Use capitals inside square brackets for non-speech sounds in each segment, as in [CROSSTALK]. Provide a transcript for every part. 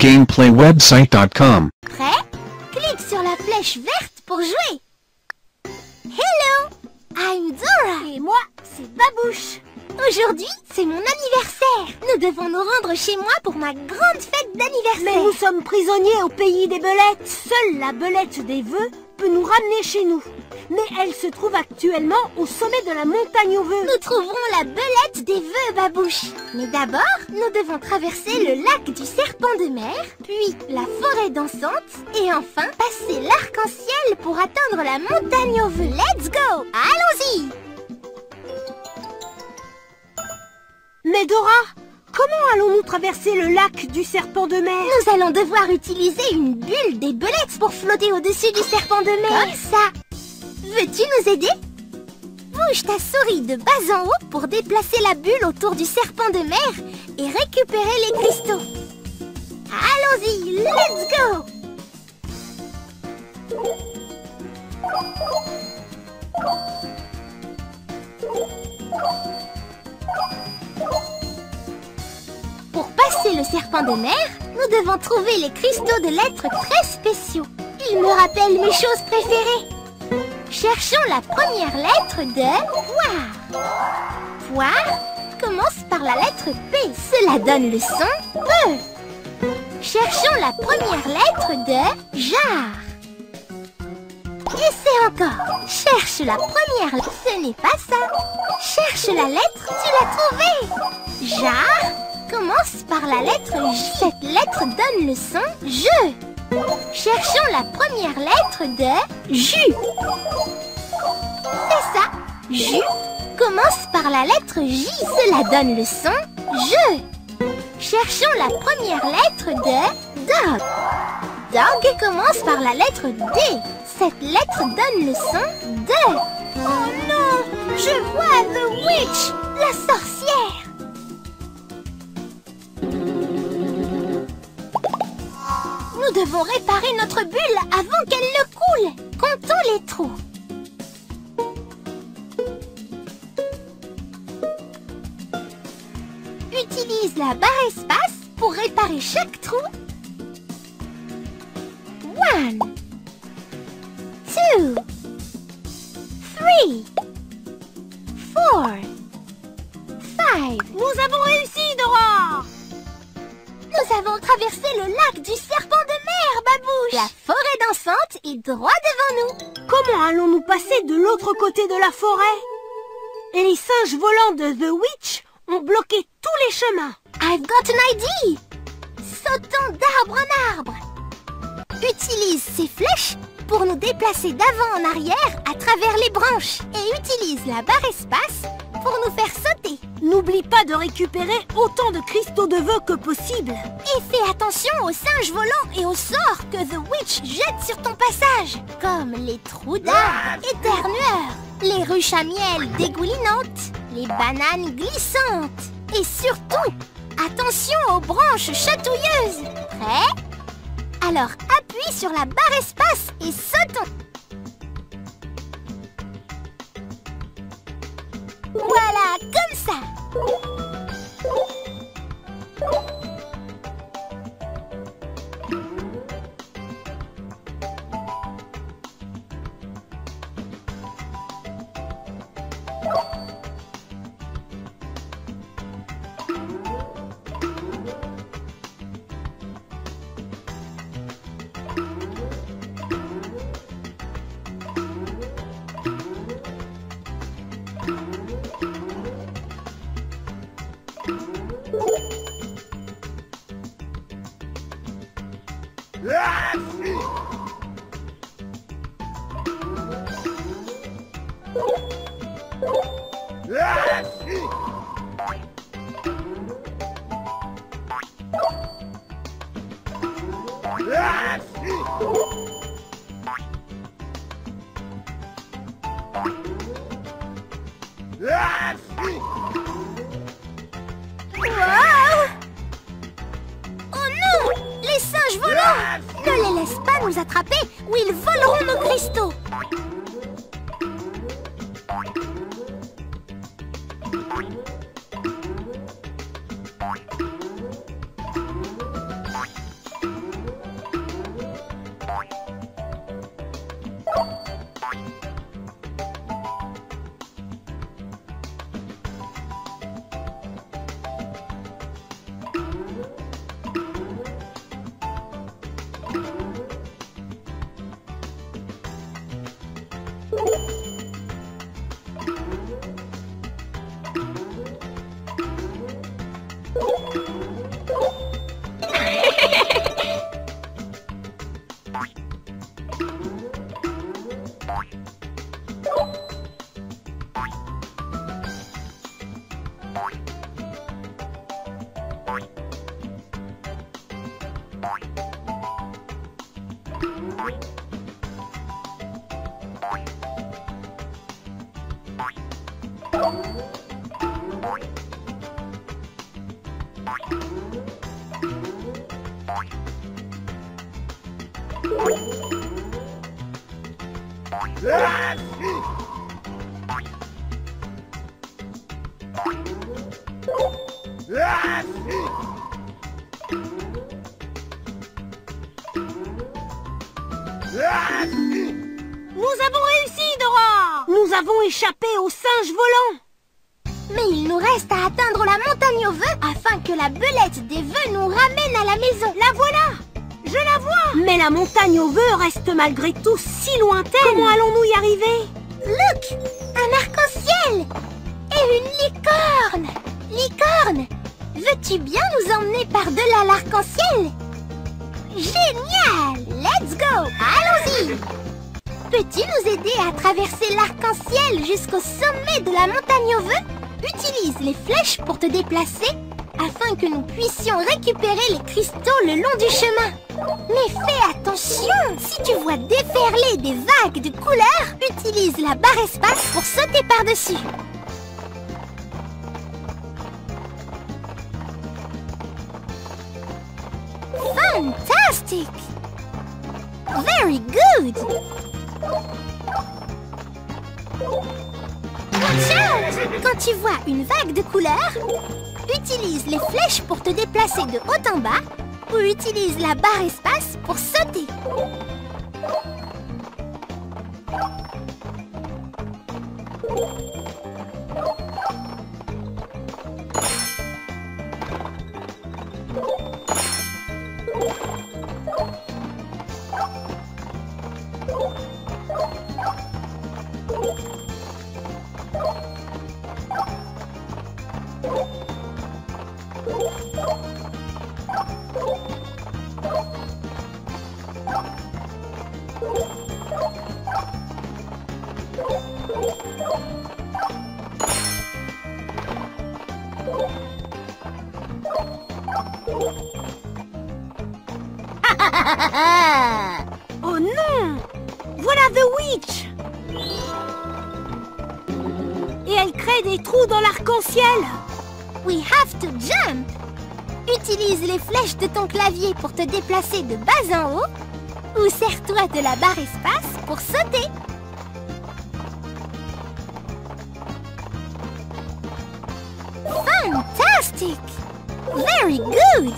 gameplaywebsite.com. Prêt? Clique sur la flèche verte pour jouer. Hello I'm Dora Et moi, c'est Babouche. Aujourd'hui, c'est mon anniversaire. Nous devons nous rendre chez moi pour ma grande fête Mais d'anniversaire. nous sommes prisonniers au pays des belettes. Seule la belette des vœux peut nous ramener chez nous. Mais elle se trouve actuellement au sommet de la montagne aux vœux. Nous trouverons la belette des vœux, Babouche. Mais d'abord, nous devons traverser le lac du serpent de mer, puis la forêt dansante, et enfin passer l'arc-en-ciel pour atteindre la montagne aux vœux. Let's go Allons-y Mais Dora, comment allons-nous traverser le lac du serpent de mer Nous allons devoir utiliser une bulle des belettes pour flotter au-dessus du serpent de mer. Comme ça. Veux-tu nous aider Bouge ta souris de bas en haut pour déplacer la bulle autour du serpent de mer et récupérer les cristaux. Allons-y, let's go passer le serpent de mer, nous devons trouver les cristaux de lettres très spéciaux. Ils me rappellent mes choses préférées. Cherchons la première lettre de poire. Poire commence par la lettre P. Cela donne le son P. Cherchons la première lettre de jar. Essaie encore. Cherche la première lettre. Ce n'est pas ça. Cherche la lettre. Tu l'as trouvée. Jar commence par la lettre J. Cette lettre donne le son je. Cherchons la première lettre de jus. C'est ça. Jus commence par la lettre J. Cela donne le son je. Cherchons la première lettre de dog. Dog commence par la lettre D. Cette lettre donne le son de. Oh non, je vois The Witch, la sorcière. Nous devons réparer notre bulle avant qu'elle ne coule. Comptons les trous. Utilise la barre espace pour réparer chaque trou. One, two, est droit devant nous. Comment allons-nous passer de l'autre côté de la forêt? Et les singes volants de The Witch ont bloqué tous les chemins. I've got an idea. Sautons d'arbre en arbre. Utilise ces flèches pour nous déplacer d'avant en arrière à travers les branches et utilise la barre espace pour nous faire sauter. N'oublie pas de récupérer autant de cristaux de vœux que possible. Et fais attention aux singes volants et aux sorts que The Witch jette sur ton passage, comme les trous d'arbres éternueurs, les ruches à miel dégoulinantes, les bananes glissantes. Et surtout, attention aux branches chatouilleuses. Prêt? Alors appuie sur la barre espace et sautons. Voilà, comme ça. Nous attraper ou ils voleront nos cristaux la montagne aux vœux reste malgré tout si lointaine. Comment allons-nous y arriver? Look Un arc-en-ciel Et une licorne. Licorne Veux-tu bien nous emmener par-delà l'arc-en-ciel Génial! Let's go! Allons-y! Peux-tu nous aider à traverser l'arc-en-ciel jusqu'au sommet de la montagne aux vœux Utilise les flèches pour te déplacer afin que nous puissions récupérer les cristaux le long du chemin. Mais fais déferler des vagues de couleurs, utilise la barre espace pour sauter par-dessus. Fantastic! Very good! Watch! Quand tu vois une vague de couleurs, utilise les flèches pour te déplacer de haut en bas ou utilise la barre espace pour sauter. Yeah. De bas en haut ou sers-toi de la barre espace pour sauter. Fantastic! Very good!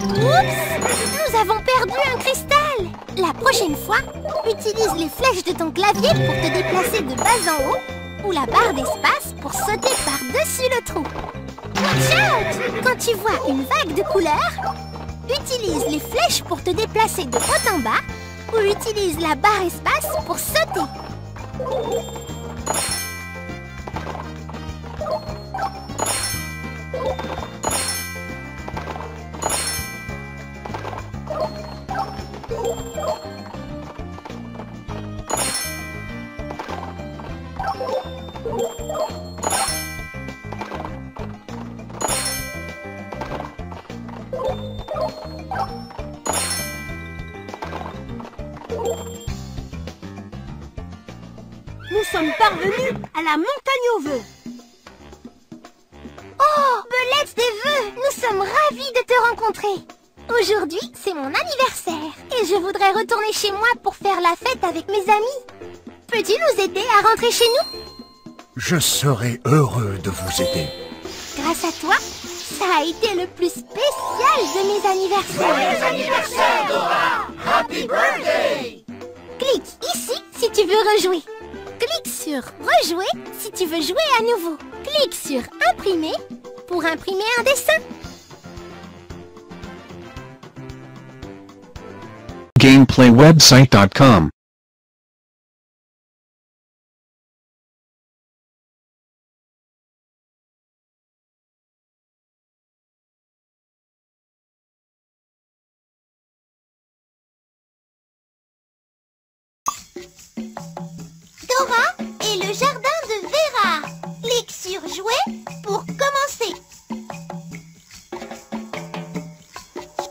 Oups! Nous avons perdu un cristal! La prochaine fois, utilise les flèches de ton clavier pour te déplacer de bas en haut ou la barre d'espace sauter par-dessus le trou. Watch! Quand tu vois une vague de couleurs, utilise les flèches pour te déplacer de haut en bas ou utilise la barre espace pour sauter. Nous sommes parvenus à la montagne aux vœux Oh, Belette des vœux, nous sommes ravis de te rencontrer. Aujourd'hui, c'est mon anniversaire et je voudrais retourner chez moi pour faire la fête avec mes amis. Peux-tu nous aider à rentrer chez nous? Je serai heureux de vous aider. Grâce à toi, ça a été le plus spécial de mes anniversaires. anniversaire, Dora Happy birthday Clique ici si tu veux rejouer. Clique sur Rejouer si tu veux jouer à nouveau. Clique sur Imprimer pour imprimer un dessin. GameplayWebsite.com pour commencer.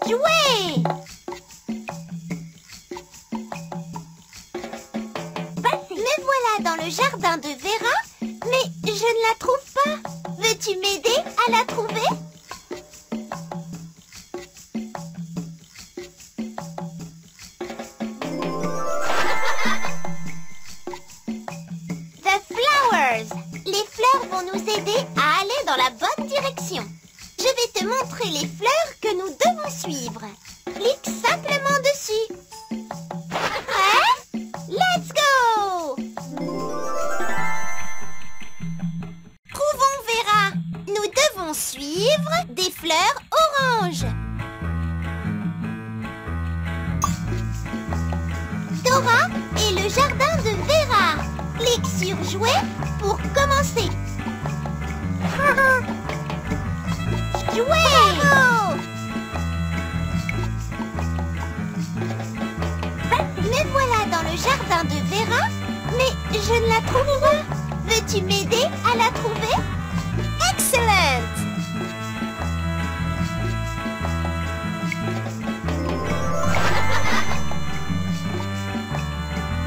Jouer Me voilà dans le jardin de Vera, mais je ne la trouve pas. Veux-tu m'aider à la trouver? vais te montrer les fleurs que nous devons suivre. Clique simplement dessus. Tu m'aider à la trouver? Excellent! [LAUGHS]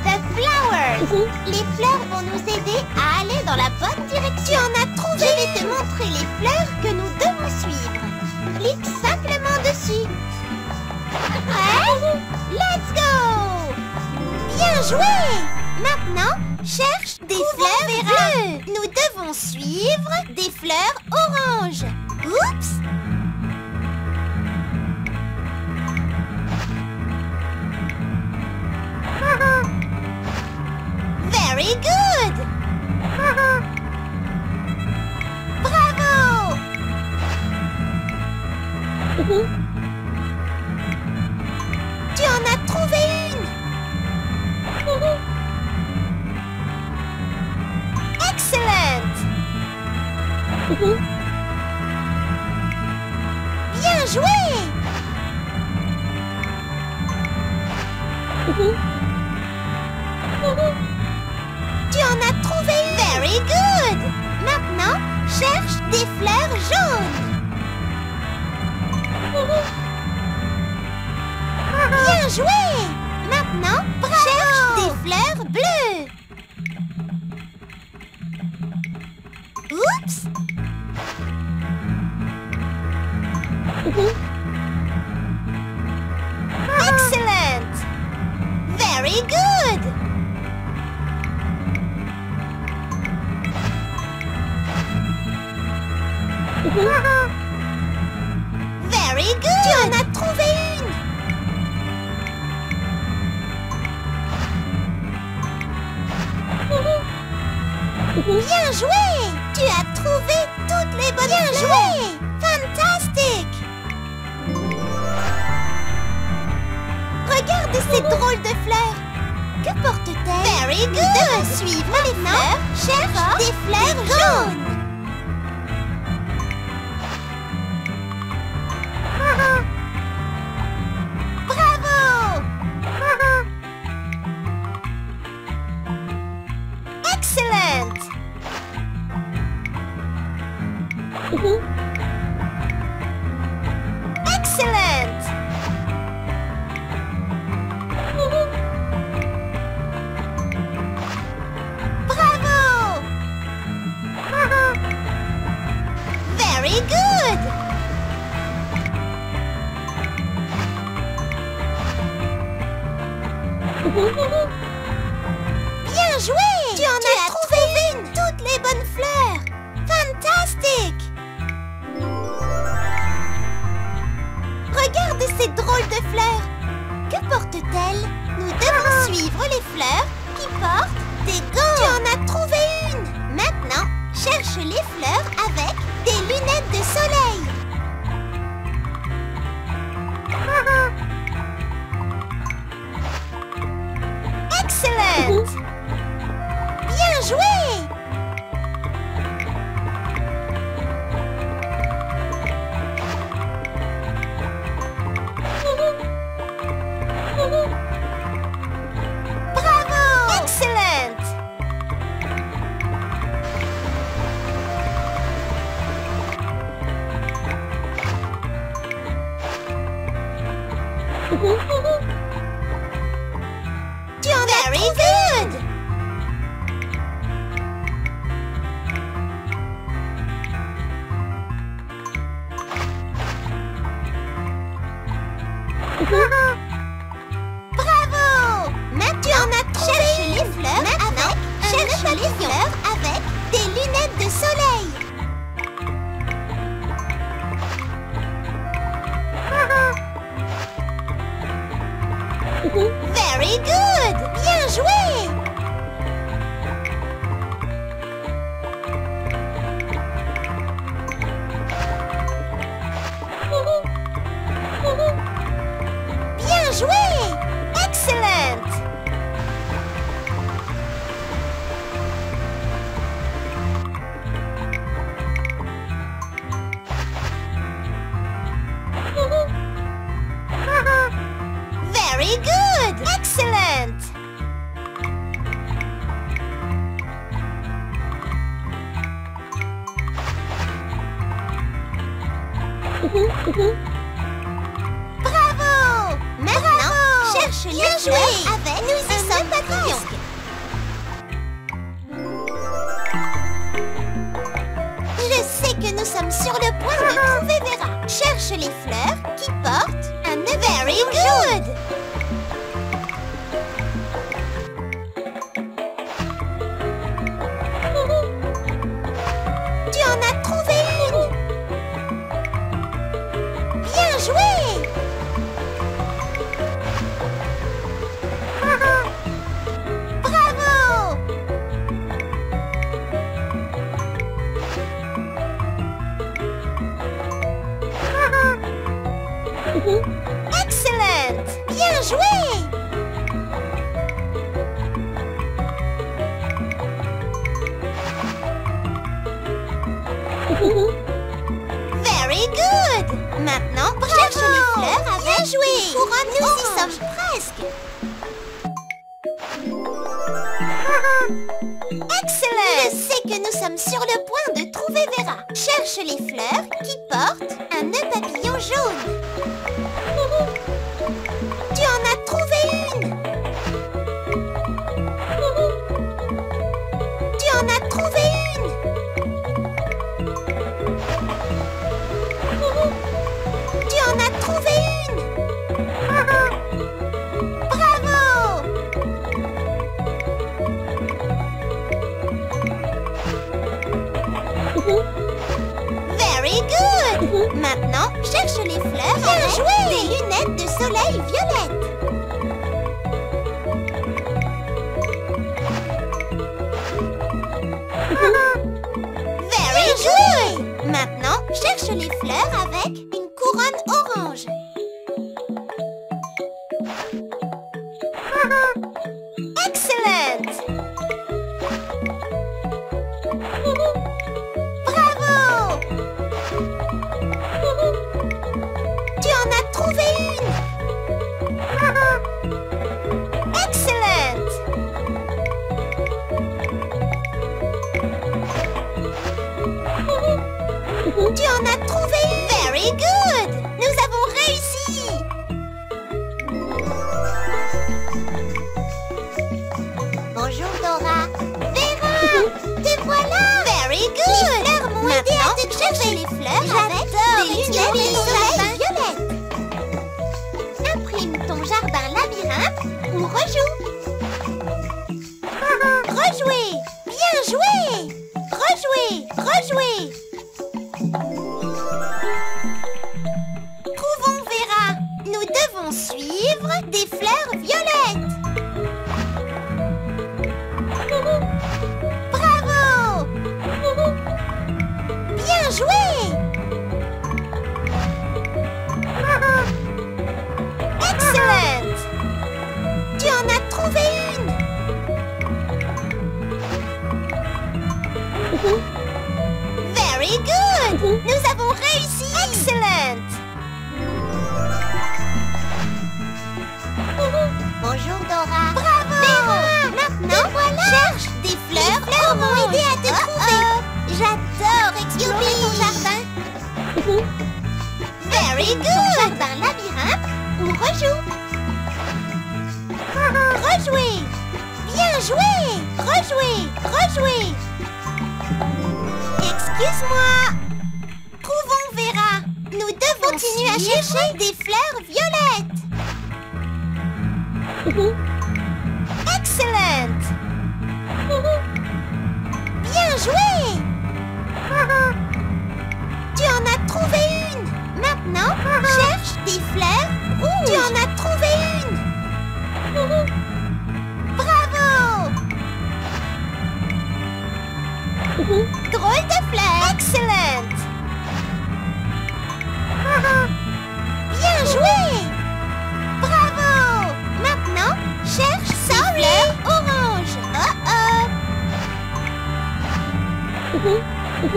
The flowers Les fleurs vont nous aider à aller dans la bonne direction. On a trouvé? Je vais te montrer les fleurs que nous devons suivre. Clique simplement dessus. Prêt? Let's go! Bien joué! Maintenant, cher suivre des fleurs oranges. Oups [LAUGHS] Very good Ha ha ha!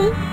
Oh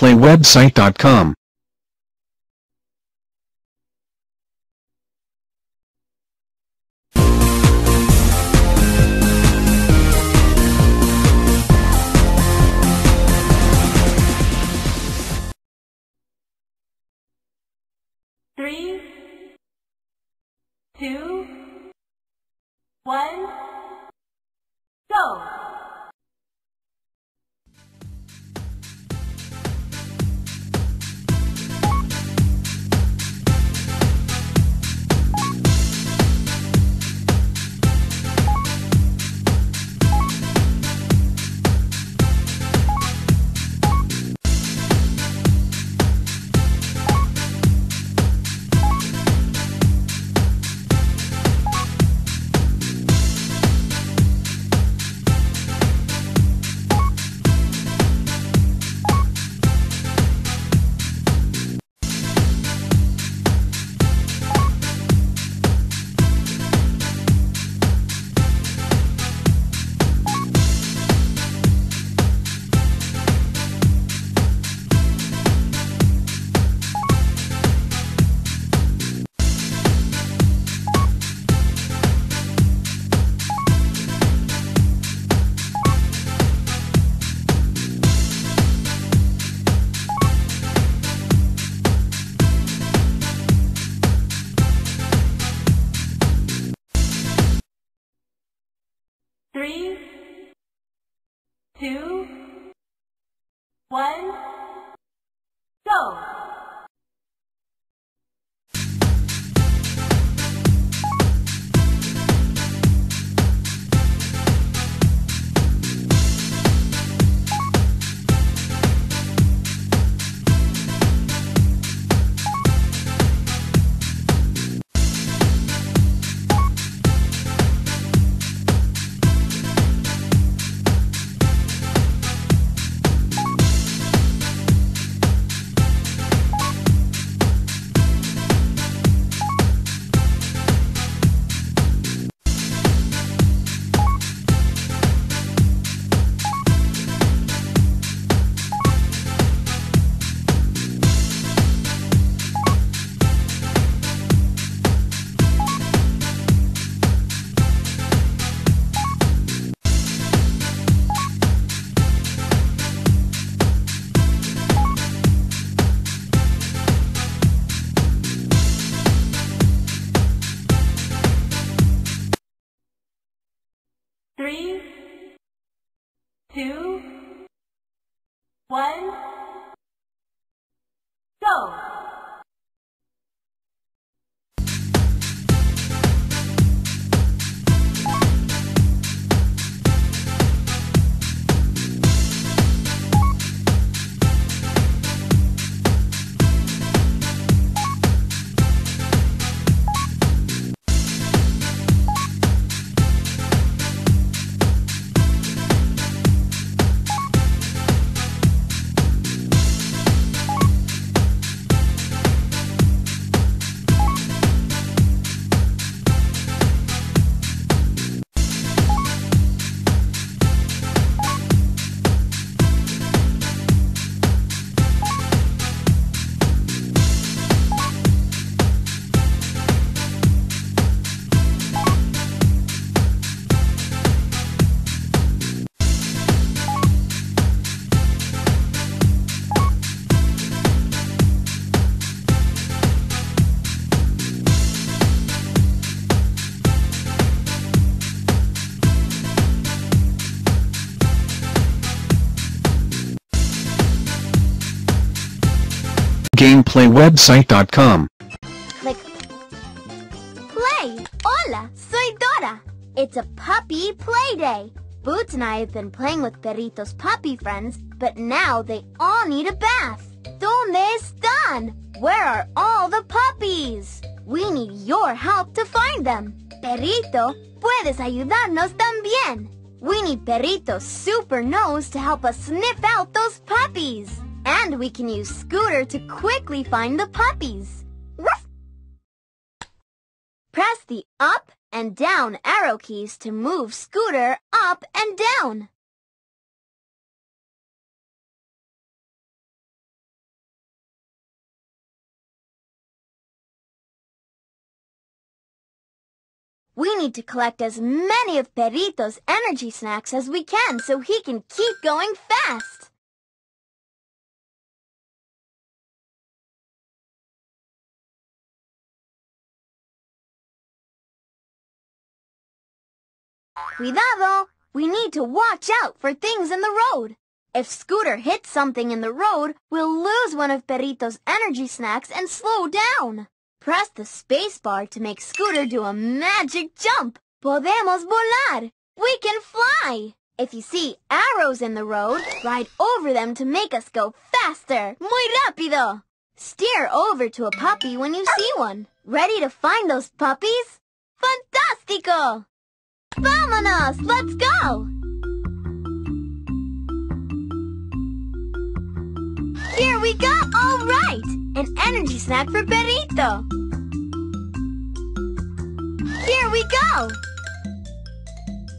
drôles GamePlayWebsite.com. Click. Play! Hola, soy Dora. It's a puppy play day. Boots and I have been playing with Perrito's puppy friends, but now they all need a bath. ¿Dónde están? Where are all the puppies? We need your help to find them. Perrito, puedes ayudarnos también. We need Perrito's super nose to help us sniff out those puppies. And we can use Scooter to quickly find the puppies. Press the up and down arrow keys to move Scooter up and down. We need to collect as many of Perrito's energy snacks as we can so he can keep going fast. Cuidado! We need to watch out for things in the road. If Scooter hits something in the road, we'll lose one of Perrito's energy snacks and slow down. Press the space bar to make Scooter do a magic jump. Podemos volar. We can fly. If you see arrows in the road, ride over them to make us go faster. Muy rápido. Steer over to a puppy when you see one. Ready to find those puppies? Fantástico! Vámonos! Let's go! Here we go! All right! An energy snack for Perrito! Here we go!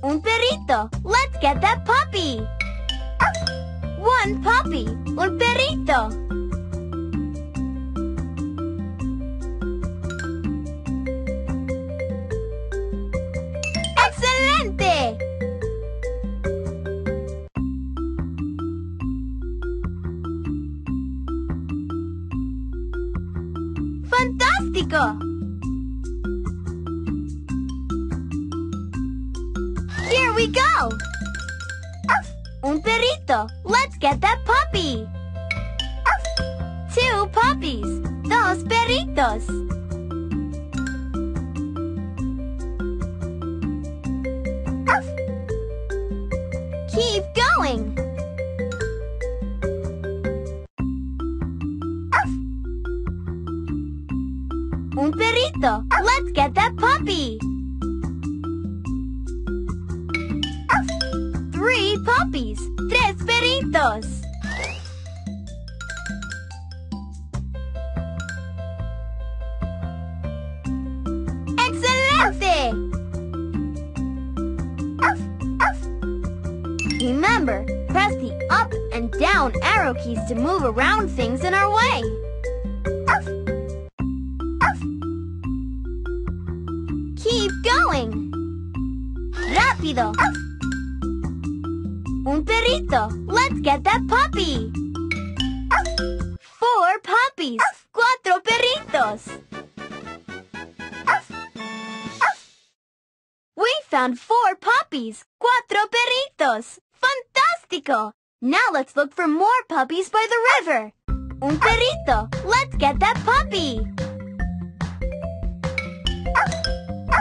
Un perrito! Let's get that puppy! One puppy! Un perrito!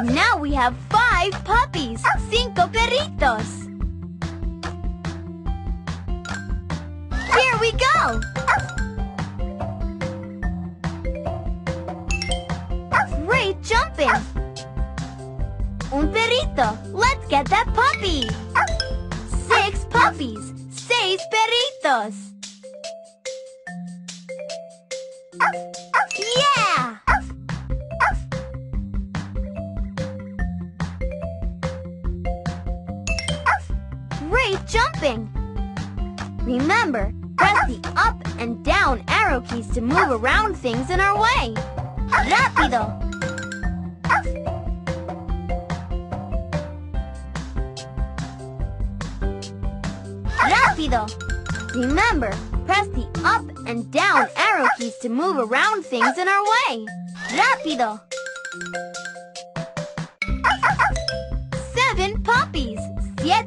Now we have five puppies. Cinco perritos. Here we go. Great jumping. Un perrito. Let's get that puppy. Six puppies. Seis perritos. Yeah! Jumping. Remember, press the up and down arrow keys to move around things in our way. Rápido! Rápido! Remember, press the up and down arrow keys to move around things in our way. Rápido!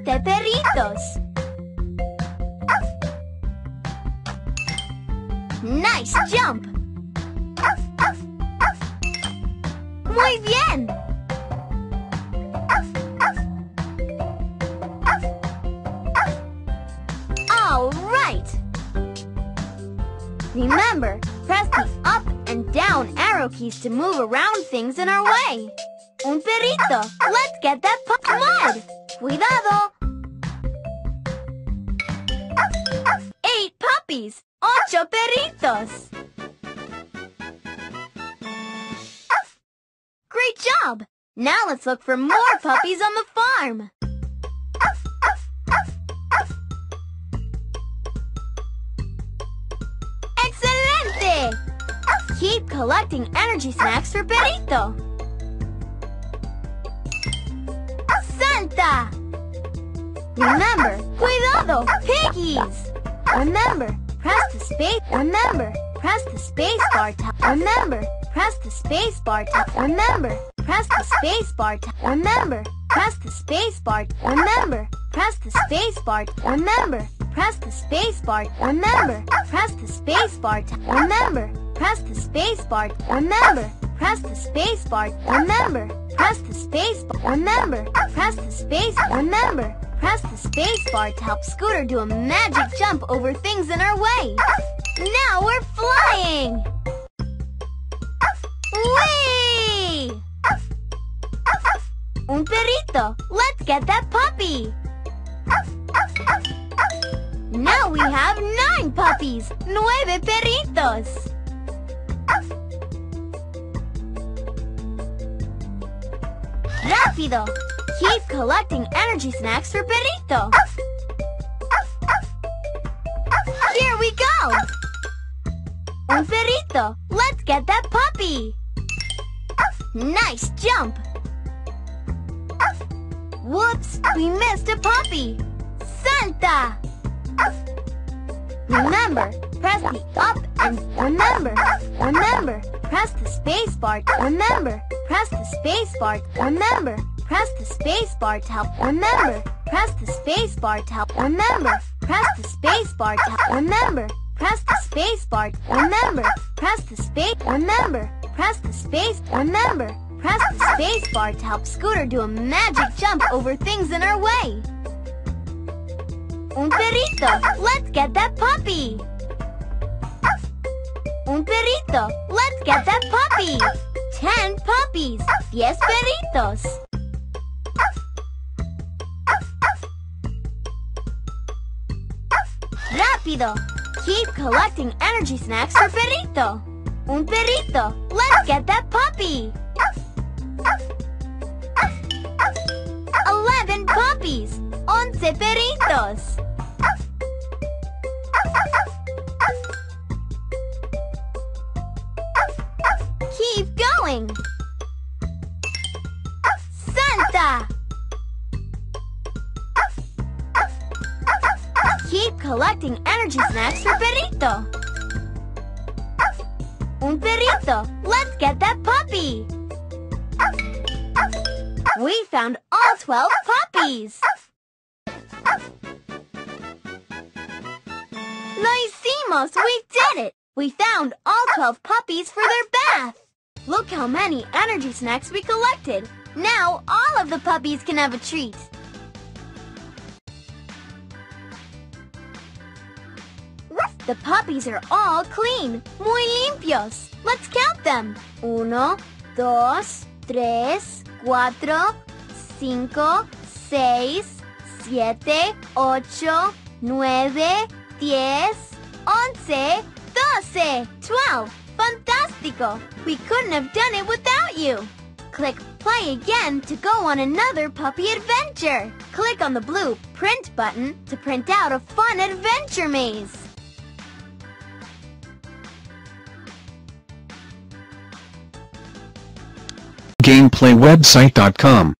de perritos. Nice jump. Muy bien. All right. Remember, press the up and down arrow keys to move around things in our way. Un perrito. Let's get that mud. Cuidado. Eight puppies. Ocho perritos. Great job! Now let's look for more puppies on the farm. Excelente! Keep collecting energy snacks for Perrito. Santa! Remember, cuidado, piggies! Remember, press the space. Remember, press the space bar. to- Remember, press the space bar. to- Remember, press the space bar. to- Remember, press the space bar. Remember, press the space bar. Remember, press the space bar. Remember, press the space bar. to- Remember, press the space bar. Remember, press the space bar. Remember, press the space bar. Remember, press the space. bar. Remember, press the space bar to help Scooter do a magic jump over things in our way. Now we're flying! Whee! Un perrito. Let's get that puppy. Now we have nine puppies. Nueve perritos. Rápido. Keep collecting energy snacks for Perrito. Here we go. Un perrito. Let's get that puppy. Nice jump. Whoops, we missed a puppy. Santa. Remember, press the up and remember, remember, press the space bar. Remember, press the space bar. Remember, press the space bar to help. Remember, press the space bar to help. Remember, press the space bar to help. Remember, press the space bar. Remember, press the space. Remember, press the space. Remember, press the space bar to help Scooter do a magic jump over things in our way. Un perrito. Let's get that puppy. Un perrito. Let's get that puppy. Ten puppies. Diez perritos. Rápido. Keep collecting energy snacks for perrito. Un perrito. Let's get that puppy. Eleven puppies. Once perritos. Keep going. Santa. Keep collecting energy snacks for Perrito. Un perrito. Let's get that puppy. We found all 12 puppies. Lo hicimos! We did it! We found all 12 puppies for their bath. Look how many energy snacks we collected. Now all of the puppies can have a treat. The puppies are all clean, muy limpios. Let's count them. Uno, dos, tres, cuatro, cinco, seis, siete, ocho, nueve, diez, once, doce, twelve. Fantastico! We couldn't have done it without you. Click play again to go on another puppy adventure. Click on the blue print button to print out a fun adventure maze. GameplayWebsite.com.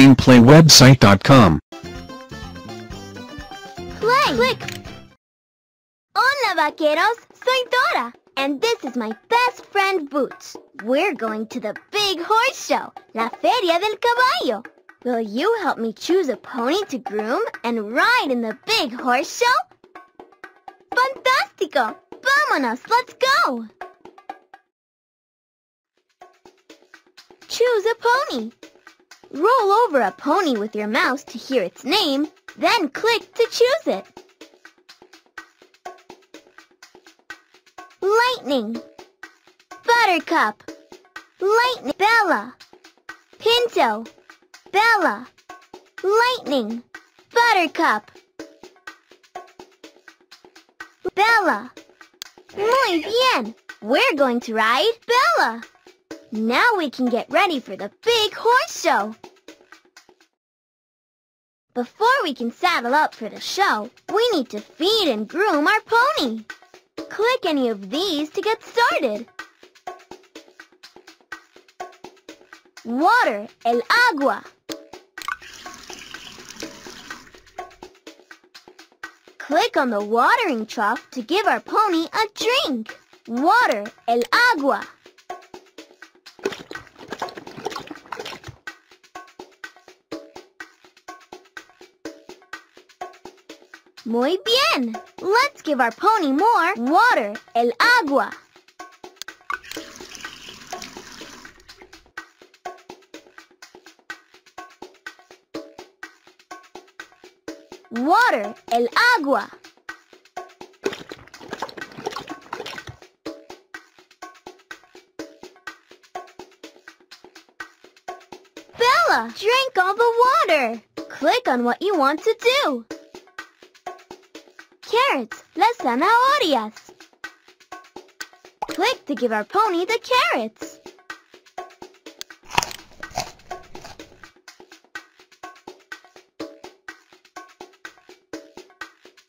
GamePlayWebsite.com. Play. Click. Hola, vaqueros. Soy Dora. And this is my best friend Boots. We're going to the big horse show, La Feria del Caballo. Will you help me choose a pony to groom and ride in the big horse show? Fantástico! Vámonos, let's go! Choose a pony. Roll over a pony with your mouse to hear its name, then click to choose it. Lightning. Buttercup. Lightning. Bella. Pinto. Bella. Lightning. Buttercup. Bella. Muy bien! We're going to ride Bella! Now we can get ready for the big horse show! Before we can saddle up for the show, we need to feed and groom our pony. Click any of these to get started. Water, el agua. Click on the watering trough to give our pony a drink. Water, el agua. Muy bien. Let's give our pony more water, el agua. Water, el agua. Bella, drink all the water. Click on what you want to do. Carrots, las zanahorias. Click to give our pony the carrots.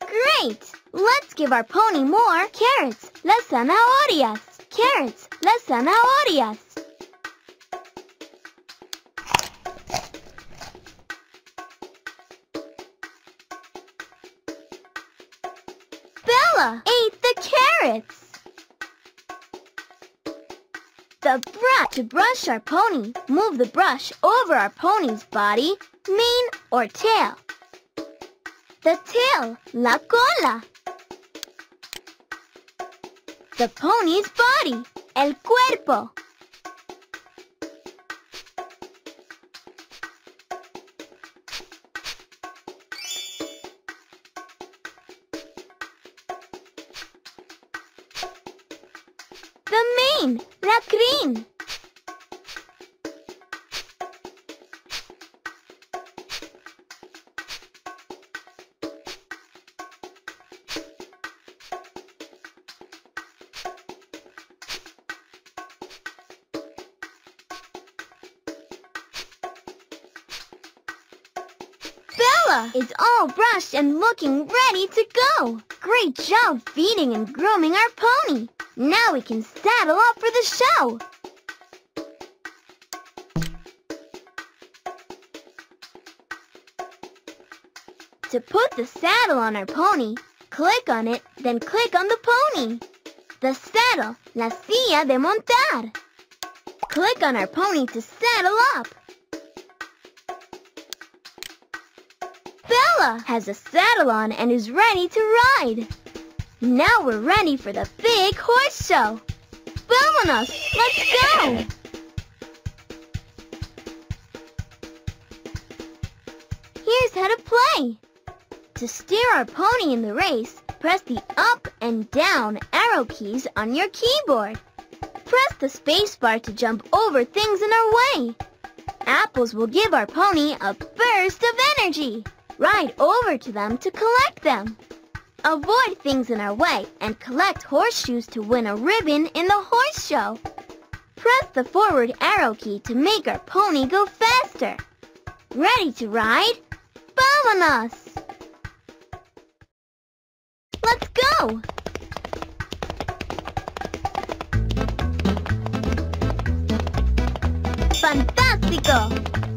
Great! Let's give our pony more carrots, las zanahorias. Carrots, las zanahorias. Carrots. The brush to brush our pony. Move the brush over our pony's body, mane or tail. The tail, la cola. The pony's body, el cuerpo. And looking ready to go. Great job feeding and grooming our pony. Now we can saddle up for the show. To put the saddle on our pony, click on it, then click on the pony. The saddle, la silla de montar. Click on our pony to saddle up. Bella has a saddle on and is ready to ride. Now we're ready for the big horse show. Vámonos! Let's go! Here's how to play. To steer our pony in the race, press the up and down arrow keys on your keyboard. Press the spacebar to jump over things in our way. Apples will give our pony a burst of energy. Ride over to them to collect them. Avoid things in our way and collect horseshoes to win a ribbon in the horse show. Press the forward arrow key to make our pony go faster. Ready to ride? Vámonos! Let's go! ¡Fantástico!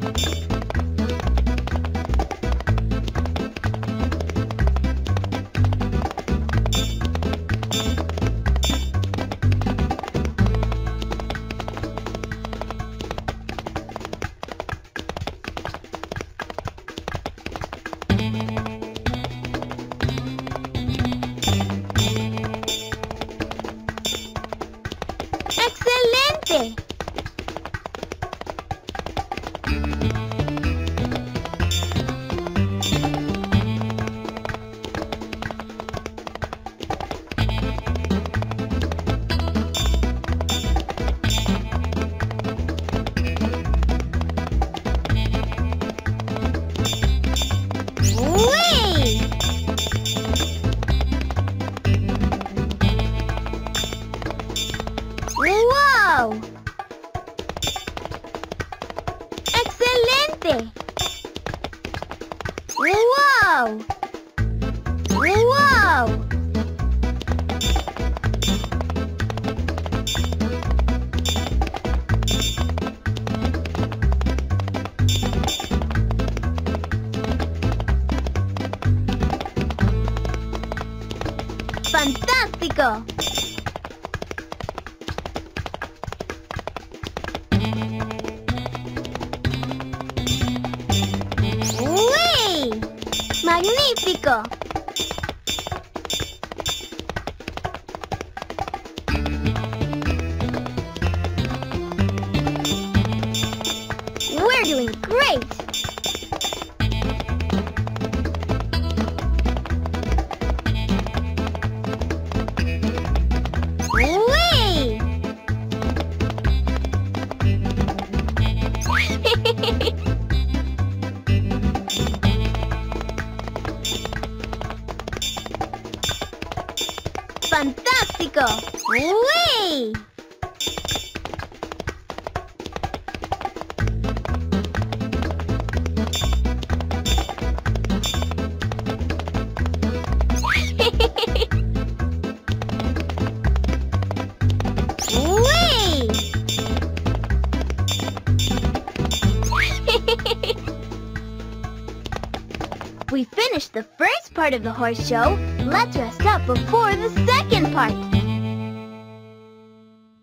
Part of the horse show. Let's rest up before the second part.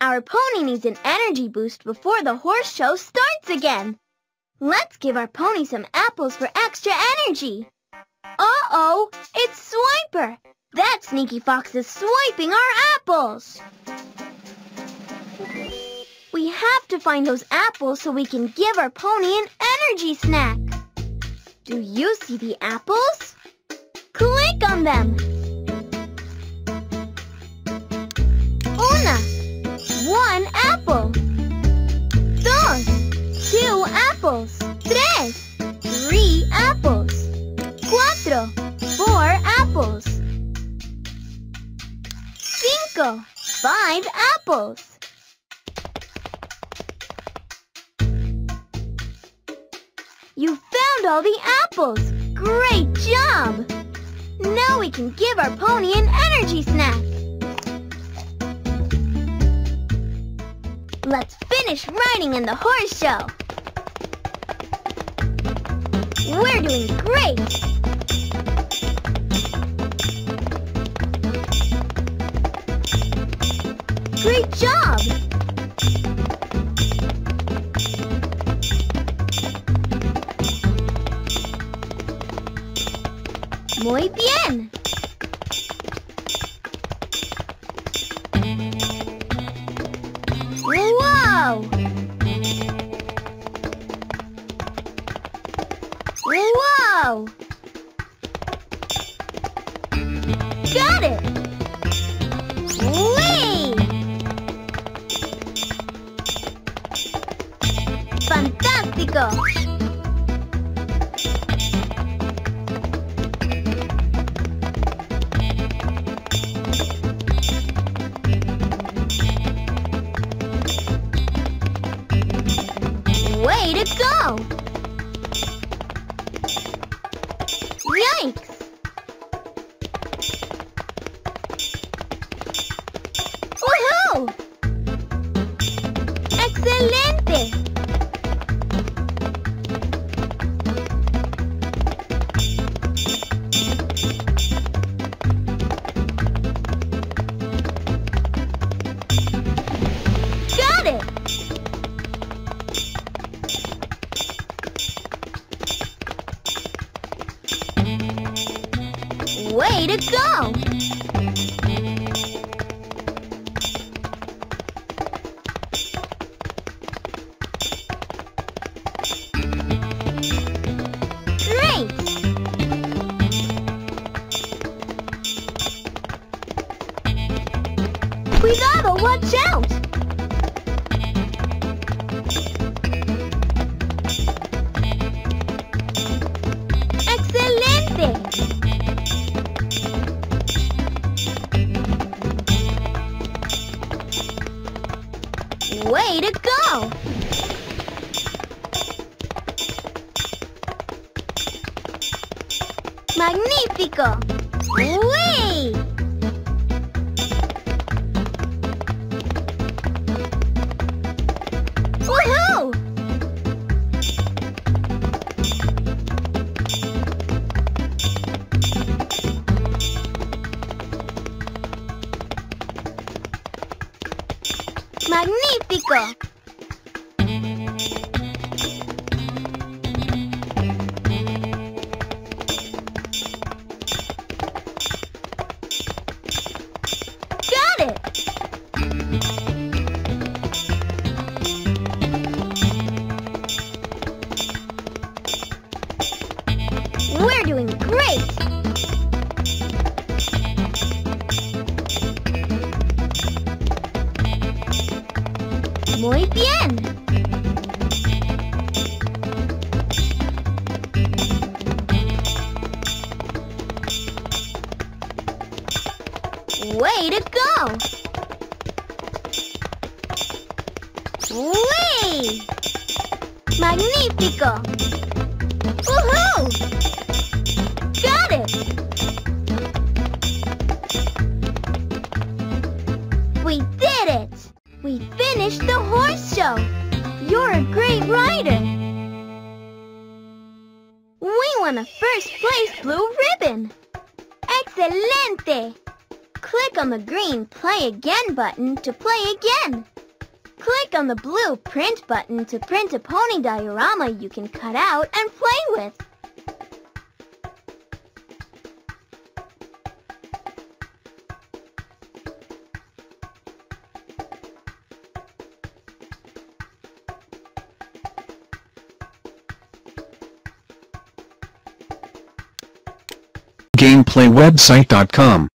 Our pony needs an energy boost before the horse show starts again. Let's give our pony some apples for extra energy. Uh-oh, it's Swiper. That sneaky fox is swiping our apples. We have to find those apples so we can give our pony an energy snack. Do you see the apples? Click on them. Una, one apple. Dos, two apples. Tres, three apples. Cuatro, four apples. Cinco, five apples. You found all the apples! Great job! Now we can give our pony an energy snack. Let's finish riding in the horse show. We're doing great! Great job! Muy bien. Did it! We finished the horse show! You're a great rider! We won a first place blue ribbon! Excelente! Click on the green Play Again button to play again. Click on the blue Print button to print a pony diorama you can cut out and play with. GameplayWebsite.com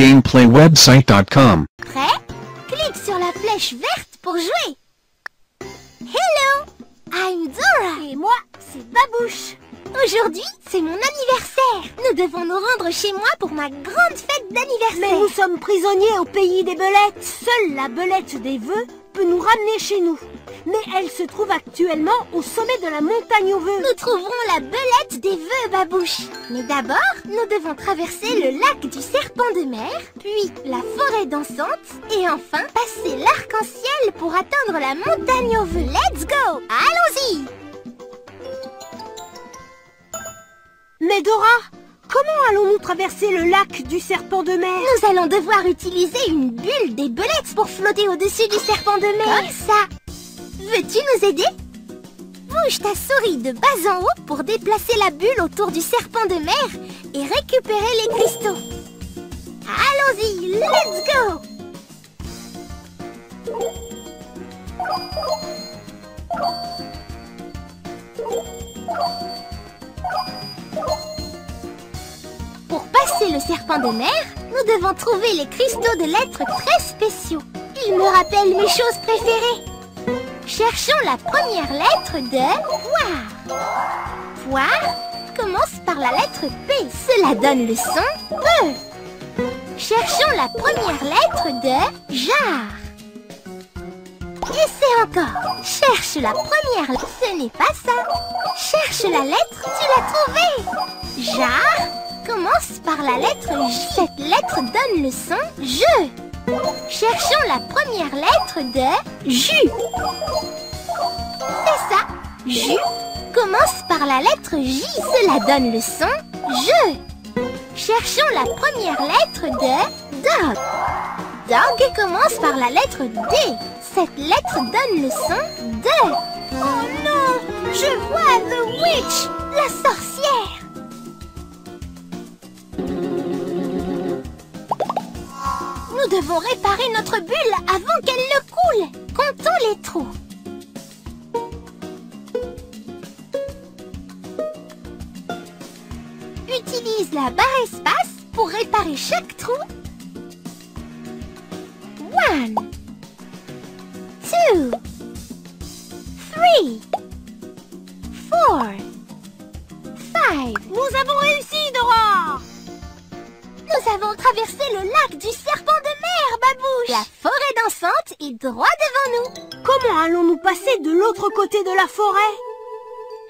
GamePlayWebsite.com. Prêt? Clique sur la flèche verte pour jouer. Hello I'm Dora Et moi, c'est Babouche. Aujourd'hui, c'est mon anniversaire. Nous devons nous rendre chez moi pour ma grande fête Mais d'anniversaire. nous sommes prisonniers au pays des belettes. Seule la belette des vœux peut nous ramener chez nous. Mais elle se trouve actuellement au sommet de la montagne aux vœux. Nous trouverons la belette des vœux, Babouche. Mais d'abord, nous devons traverser le lac du serpent de mer, puis la forêt dansante, et enfin passer l'arc-en-ciel pour atteindre la montagne aux vœux. Let's go Allons-y Mais Dora, comment allons-nous traverser le lac du serpent de mer Nous allons devoir utiliser une bulle des belettes pour flotter au-dessus du serpent de mer. Comme ça. Veux-tu nous aider Bouge ta souris de bas en haut pour déplacer la bulle autour du serpent de mer et récupérer les cristaux. Allons-y, let's go Pour passer le serpent de mer, nous devons trouver les cristaux de lettres très spéciaux. Ils me rappellent mes choses préférées. Cherchons la première lettre de poire. Poire commence par la lettre P. Cela donne le son P. Cherchons la première lettre de jar. Essaie encore. Cherche la première. Ce n'est pas ça. Cherche la lettre. Tu l'as trouvée. Jar commence par la lettre J. Cette lettre donne le son je. Cherchons la première lettre de jus. C'est ça. Jus commence par la lettre J. Cela donne le son je. Cherchons la première lettre de dog. Dog commence par la lettre D. Cette lettre donne le son de. Oh non, je vois The Witch, la sorcière. Nous devons réparer notre bulle avant qu'elle ne coule. Comptons les trous. Utilise la barre espace pour réparer chaque trou. One, two, three, four, five. Nous avons réussi, Dora Nous avons traversé le lac du serpent de mer, Babouche. La forêt dansante est droit devant nous. Comment allons-nous passer de l'autre côté de la forêt?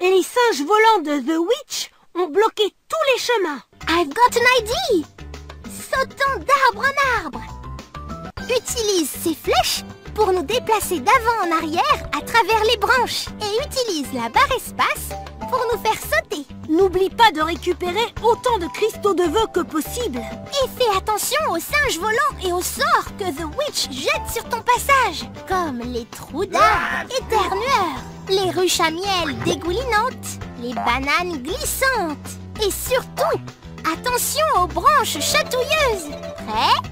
Et les singes volants de The Witch ont bloqué tous les chemins. I've got an idea. Sautons d'arbre en arbre. Utilise ces flèches pour nous déplacer d'avant en arrière à travers les branches et utilise la barre espace pour nous faire sauter. N'oublie pas de récupérer autant de cristaux de vœux que possible. Et fais attention aux singes volants et aux sorts que The Witch jette sur ton passage, comme les trous d'arbres éternueurs, les ruches à miel dégoulinantes, les bananes glissantes. Et surtout, attention aux branches chatouilleuses. Prêt?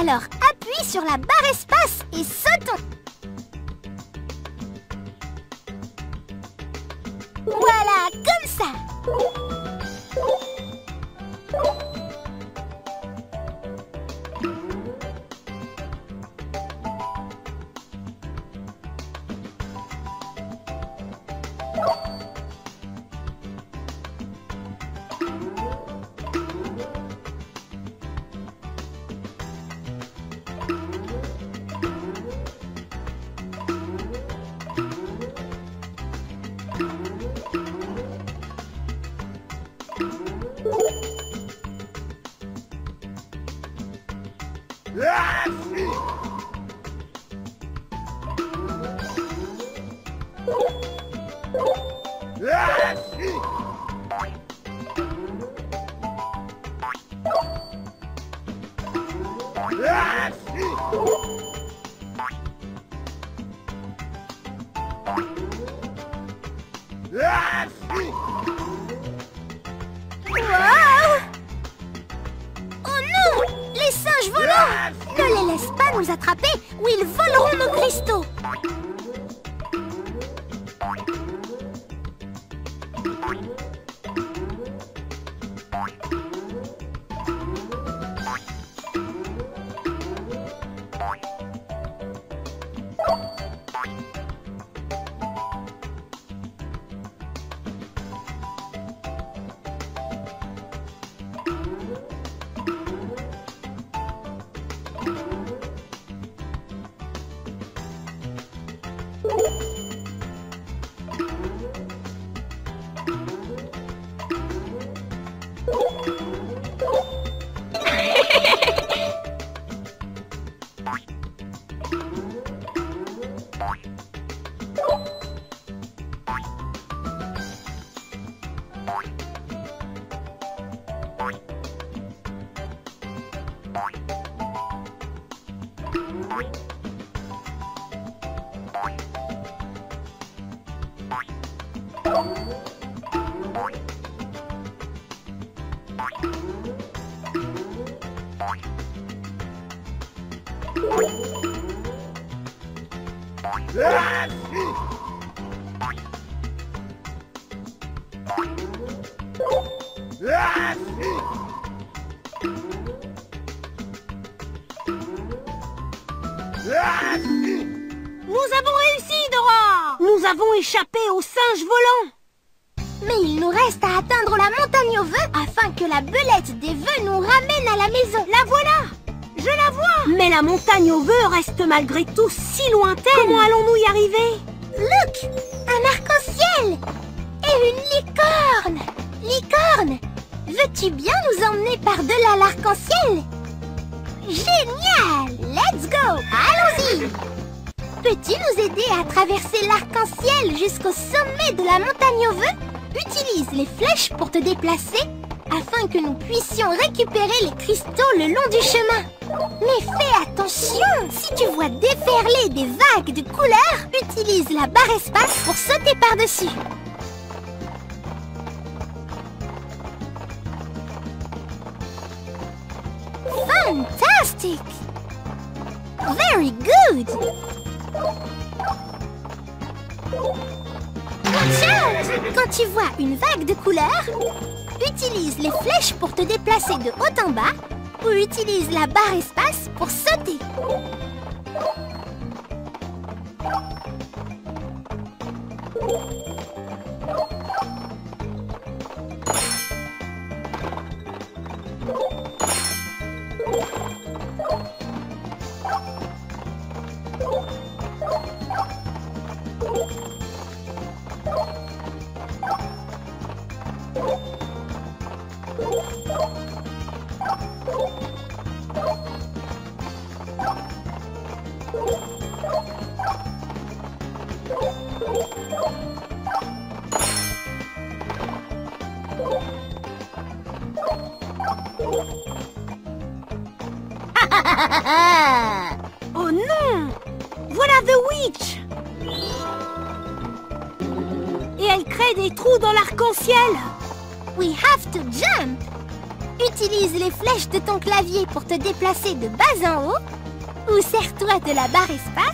Alors appuie sur la barre espace et sautons. Voilà, comme ça. you malgré tout si lointaine. Comment allons-nous y arriver? Look Un arc-en-ciel Et une licorne. Licorne Veux-tu bien nous emmener par-delà l'arc-en-ciel? Génial! Let's go! Allons-y! Peux-tu nous aider à traverser l'arc-en-ciel jusqu'au sommet de la montagne aux vœux Utilise les flèches pour te déplacer afin que nous puissions récupérer les cristaux le long du chemin. Barre espace pour sauter par-dessus. Fantastic! Very good! Quand tu vois une vague de couleurs, utilise les flèches pour te déplacer de haut en bas ou utilise la barre espace De ton clavier pour te déplacer de bas en haut ou sers-toi de la barre espace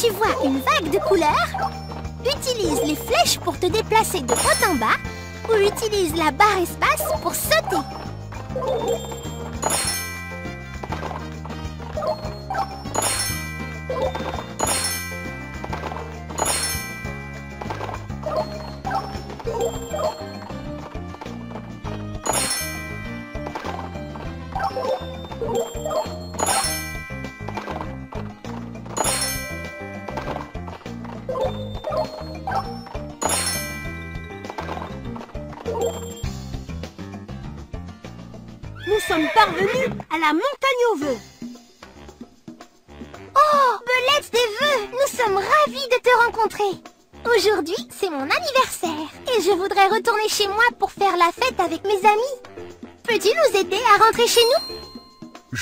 tu vois une vague de couleurs, utilise les flèches pour te déplacer de haut en bas ou utilise la barre espace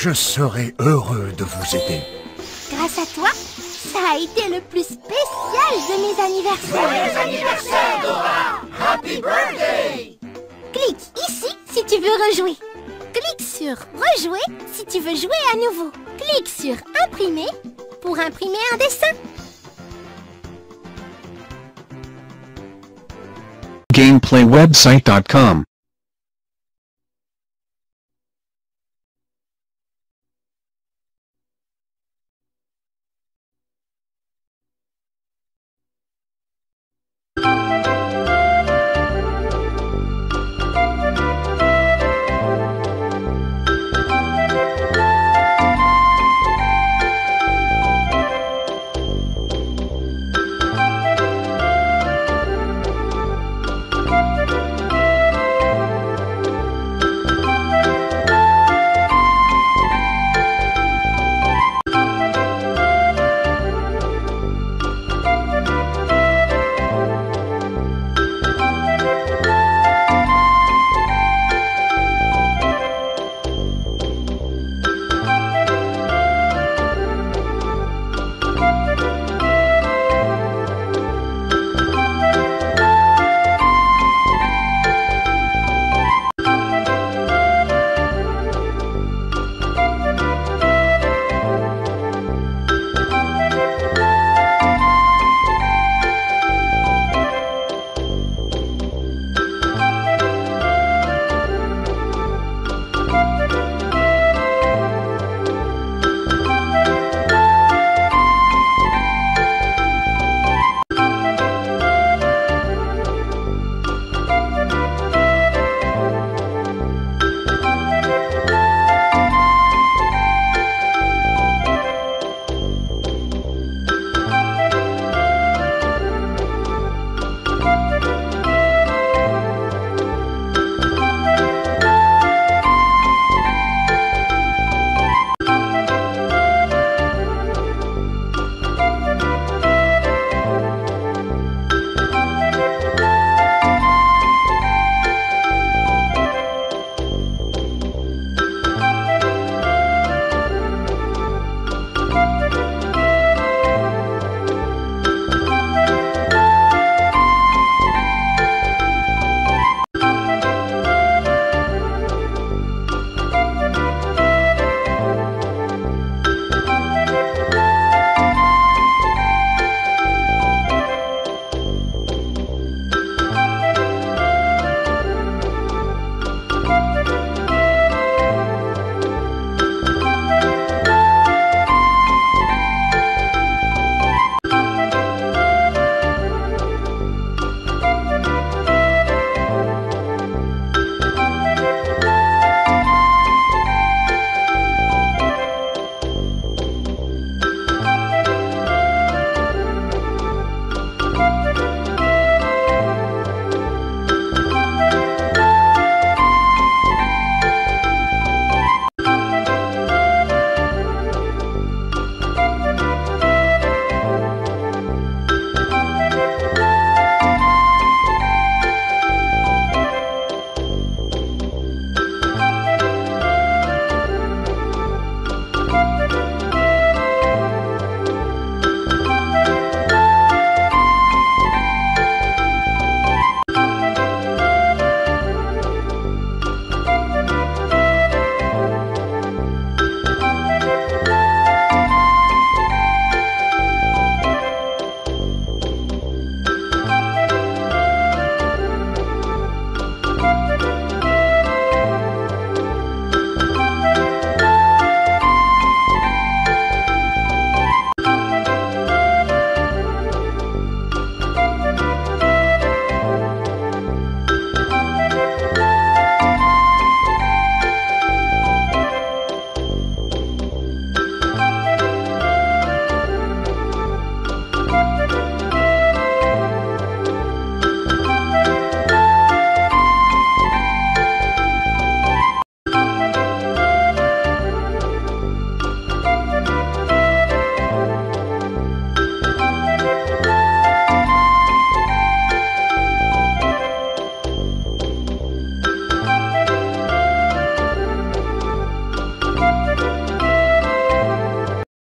Je serai heureux de vous aider. Grâce à toi, ça a été le plus spécial de mes anniversaires. Joyeux anniversaire, Dora Happy birthday Clique ici si tu veux rejouer. Clique sur Rejouer si tu veux jouer à nouveau. Clique sur Imprimer pour imprimer un dessin. GameplayWebsite.com